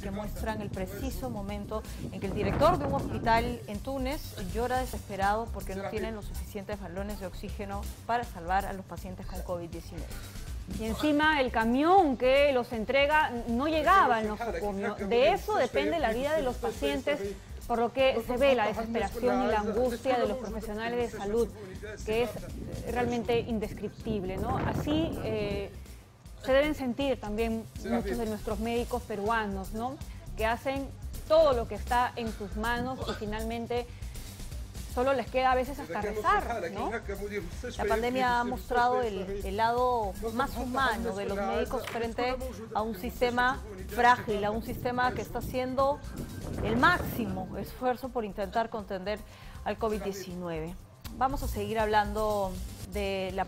que muestran el preciso momento en que el director de un hospital en Túnez llora desesperado porque no tienen los suficientes balones de oxígeno para salvar a los pacientes con COVID-19. Y encima el camión que los entrega no llegaba al nosocomio. De eso depende la vida de los pacientes, por lo que se ve la desesperación y la angustia de los profesionales de salud, que es realmente indescriptible. ¿no? Así eh, se deben sentir también muchos de nuestros médicos peruanos, ¿no? que hacen todo lo que está en sus manos y finalmente solo les queda a veces hasta rezar, ¿no? La pandemia ha mostrado el, lado más humano de los médicos frente a un sistema frágil, a un sistema que está haciendo el máximo esfuerzo por intentar contender al COVID-19. Vamos a seguir hablando de la